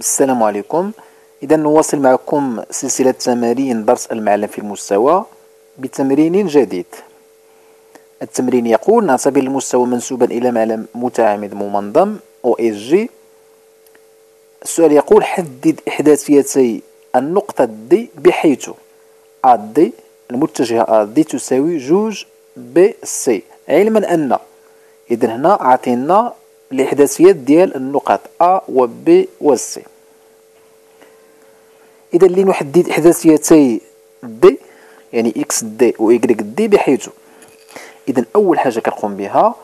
السلام عليكم. إذا نواصل معكم سلسلة تمارين درس المعلم في المستوى بتمرين جديد. التمرين يقول نعتبر المستوى منسوبا إلى معلم متعامد ممنظم OSG السؤال يقول حدد إحداثيتي النقطة D بحيث AD المتجهة AD تساوي جوج BC علما أن إذا هنا أعطينا الإحداثيات ديال النقط A و B و C. إذا لنحدد إحداثيتي D يعني X D و Y D بحيث إذا أول حاجة كنقوم بها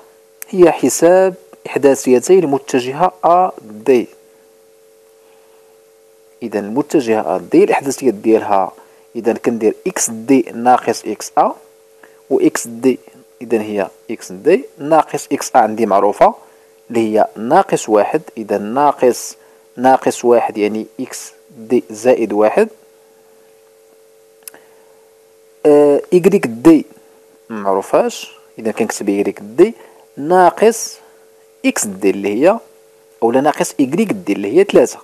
هي حساب إحداثيتي المتجهة A D إذا المتجهة A D الإحداثيات ديالها إذا كندير X D ناقص X A و X D إذا هي X D ناقص X A عندي معروفة اللي هي ناقص واحد إذا ناقص ناقص واحد يعني X D زائد واحد. آه Y D معروفاش. إذا كنكتب Y D ناقص X D اللي هي أولا ناقص Y D اللي هي ثلاثة.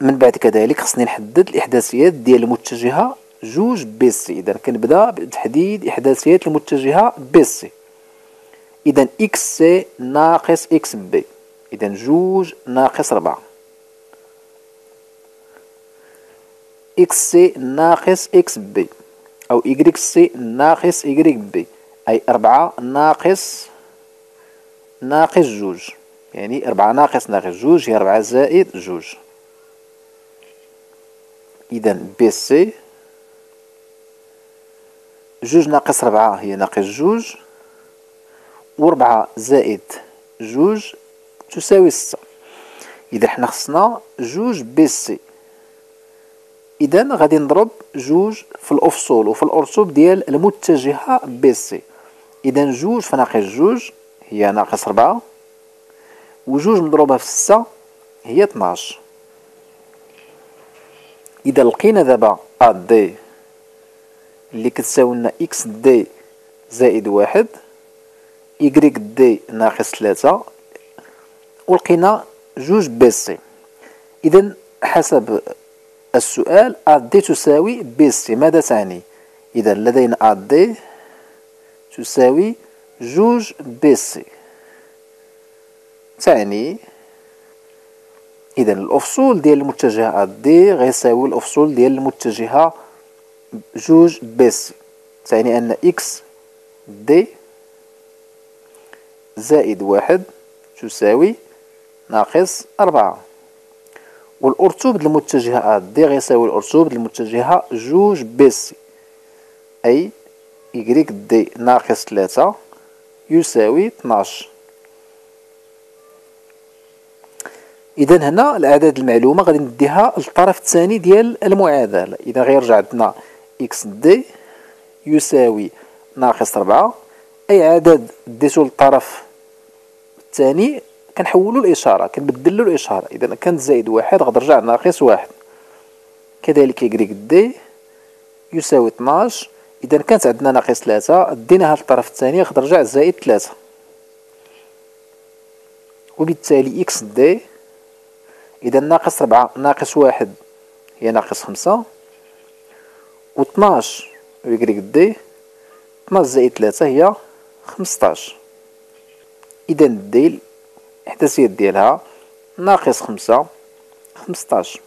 من بعد كذلك خصني نحدد الإحداثيات ديال المتجهة جوج B C إذا كنبدأ بتحديد إحداثيات المتجهة B C إذا X C ناقص X B إذا جوج ناقص ربعة X C ناقص X B أو Y C ناقص Y B. أي أربعة ناقص ناقص جوج. يعني أربعة ناقص ناقص جوج هي أربعة زائد جوج. إذا B C جوج ناقص ربعة هي ناقص جوج. وربعة زائد جوج تساوي ستة إذا حنا خصنا جوج B C إذا غادي نضرب جوج في الأفصول وفي الأرتوب ديال المتجهة B C إذا جوج في ناقص جوج هي ناقص ربعة. وجوج مضروبة في ستة هي طناش. إذا لقينا دابا A D اللي كتساوي لنا X D زائد واحد. Y D ناقص ثلاثة. ولقينا جوج B C إذا حسب السؤال D تساوي B C ماذا تعني؟ إذا لدينا D تساوي جوج B C تعني إذا الأفصول ديال المتجهة D غيساوي الأفصول ديال المتجهة جوج B C تعني أن X D زائد واحد تساوي ناقص أربعة. والأرتوب المتجهة D غيساوي الأرتوب المتجهة جوج B C أي Y D ناقص ثلاثة يساوي اثناش إذا هنا الأعداد المعلومة غادي نديها للطرف الثاني ديال المعادلة. إذا غيرجع عندنا X D يساوي ناقص ربعة أي عدد ديتو للطرف الثاني كنحولو الإشارة كنبدلو الإشارة. إذا كانت زائد واحد غترجع ناقص واحد. كذلك إكريك دي يساوي اثناش إذا كانت عندنا ناقص ثلاثة ديناها للطرف الثاني غترجع زائد ثلاثة. وبالتالي x D إذا ناقص ربعة ناقص واحد هي ناقص خمسة. و 12 ويكريك دي 12 زائد 3 هي 15 إذا D الإحداثيات ديالها ناقص خمسة خمسطاش.